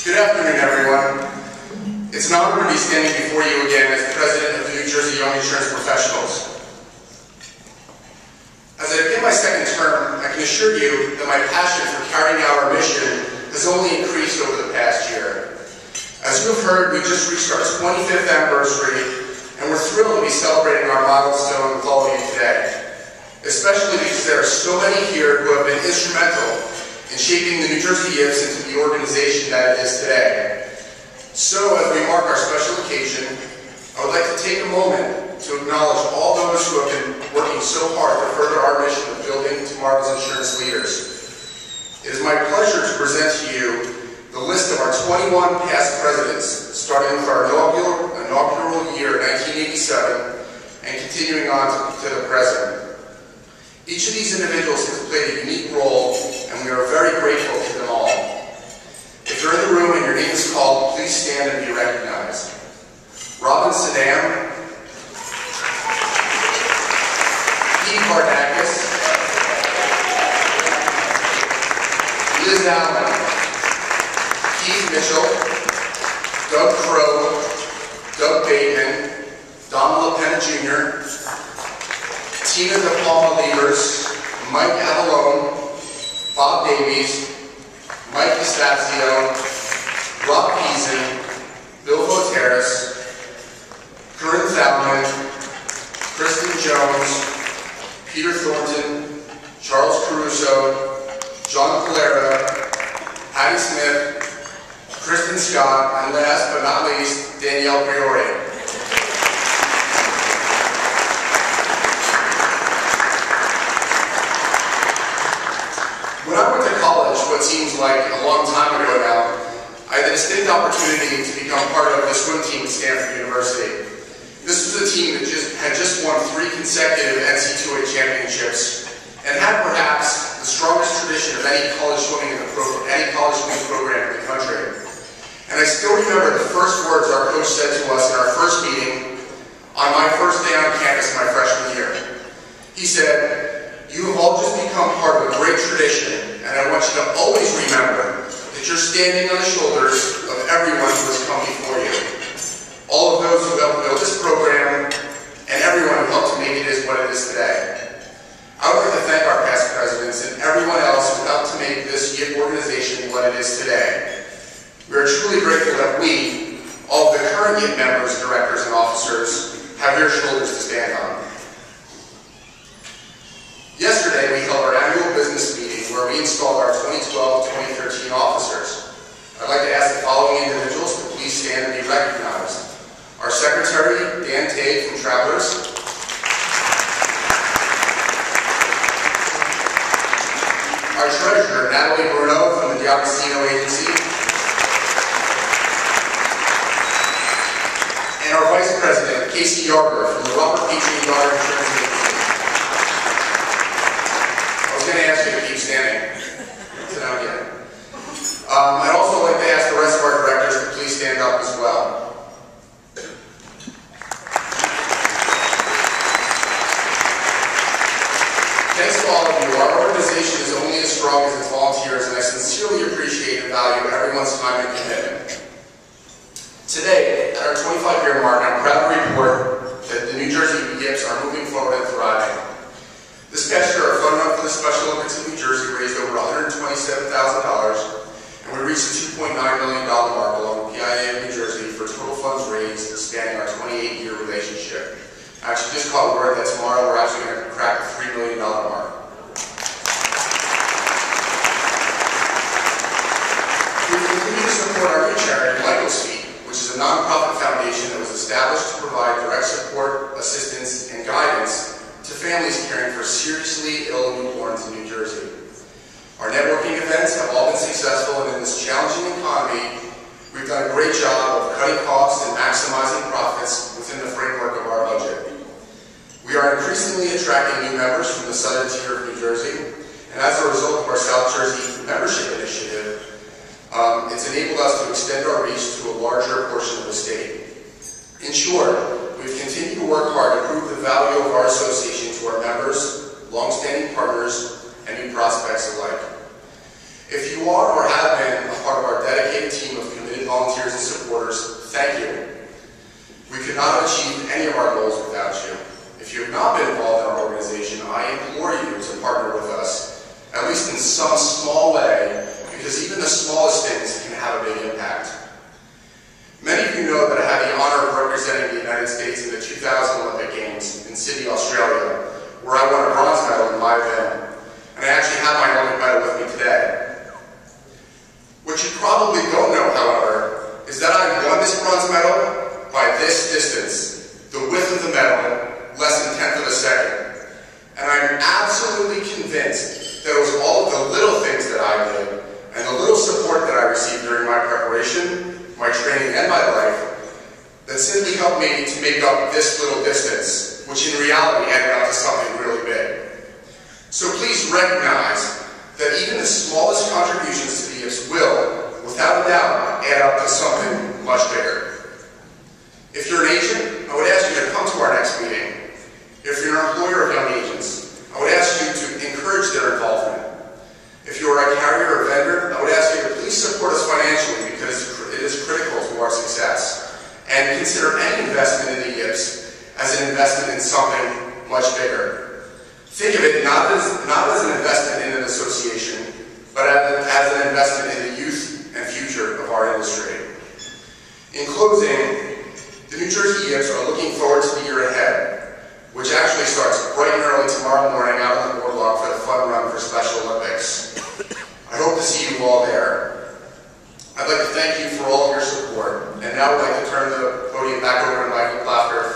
Good afternoon, everyone. It's an honor to be standing before you again as president of the New Jersey Young Insurance Professionals. As I begin my second term, I can assure you that my passion for carrying out our mission has only increased over the past year. As you have heard, we just reached our 25th anniversary, and we're thrilled to be celebrating our milestone with all of you today, especially because there are so many here who have been instrumental in shaping the New Jersey Yips into the organization that it is today. So, as we mark our special occasion, I would like to take a moment to acknowledge all those who have been working so hard to further our mission of building tomorrow's insurance leaders. It is my pleasure to present to you the list of our 21 past presidents, starting with our inaugural, inaugural year, 1987, and continuing on to, to the present. Each of these individuals has played a unique role, and we are very grateful to them all. If you're in the room and your name is called, please stand and be recognized. Robin Saddam, Pete Bardakis, Liz Allen, Keith Mitchell, Doug Crow, Doug Bateman, Don LaPena Jr., Tina De Palma Levers, Mike Avalone, Bob Davies, Mike Estazio, Rob Peason, Bill Voteris, Corinne Thalman, Kristen Jones, Peter Thornton, Charles Caruso, John Calera, Patty Smith, Kristen Scott, and last but not least, Danielle Priori. When I went to college, what seems like a long time ago now, I had the distinct opportunity to become part of the swim team at Stanford University. This was a team that just had just won three consecutive NCAA championships and had perhaps the strongest tradition of any college swimming in the pro any college swimming program in the country. And I still remember the first words our coach said to us in our first meeting on my first day on campus my freshman year. He said, you have all just become part of a great tradition, and I want you to always remember that you're standing on the shoulders of everyone who has come before you. All of those who helped build this program, and everyone who helped to make it is what it is today. I would like to thank our past presidents and everyone else who helped to make this organization what it is today. We are truly grateful that we, all of the current members, directors, and officers, have your shoulders to stand on. Yesterday, we held our annual business meeting where we installed our 2012-2013 officers. I'd like to ask the following individuals to please stand and be recognized. Our Secretary, Dan Tate from Travelers. Our Treasurer, Natalie Bruno from the D'Agostino Agency. Our Vice President, Casey Yarber from the Robert Petrie Daughter Insurance Agency. I was going to ask you to keep standing. Sit down again. Um, I'd also like to ask the rest of our directors to please stand up as well. Thanks to all of you. Our organization is only as strong as its volunteers, and I sincerely appreciate and value everyone's time and commitment. Today, at our 25-year mark, I'm proud to report that the New Jersey Yips are moving forward and thriving. This past year, our fund run for the Special Olympics of New Jersey raised over $127,000, and we reached the $2.9 million mark along with PIA of New Jersey for total funds raised spanning our 28-year relationship. I actually just caught word that tomorrow we're actually going to crack the $3 million mark. We continue to support our new charity, Michael's Feet, which is a nonprofit foundation that was established to provide direct support, assistance, and guidance to families caring for seriously ill newborns in New Jersey. Our networking events have all been successful, and in this challenging economy, we've done a great job of cutting costs and maximizing profits within the framework of our budget. We are increasingly attracting new members from the southern tier of New Jersey, and as a result of our South Jersey membership initiative, um, it's enabled us to extend our reach to a larger portion of the state. In short, we've continued to work hard to prove the value of our association to our members, long-standing partners, and new prospects alike. If you are or have been a part of our dedicated team of volunteers and supporters, thank you. We could not have achieved any of our goals without you. If you have not been involved in our organization, I implore you to partner with us, at least in some small way, because even the smallest things can have a big impact. Many of you know that I had the honor of representing the United States in the 2000 Olympic Australia, where I won a bronze medal in my event. And I actually have my Olympic medal with me today. What you probably don't know, however, is that I won this bronze medal by this distance, the width of the medal, less than tenth of a second. And I'm absolutely convinced that it was all of the little things that I did and the little support that I received during my preparation, my training, and my life that simply helped me to make up this little distance, which in reality added up to something really big. So please recognize that even the smallest contributions to the Yips will, without a doubt, add up to something much bigger. closing, the New Jersey Yips are looking forward to the year ahead, which actually starts bright and early tomorrow morning out on the boardwalk for the fun run for Special Olympics. I hope to see you all there. I'd like to thank you for all of your support, and now I'd like to turn the podium back over to Michael Blatter.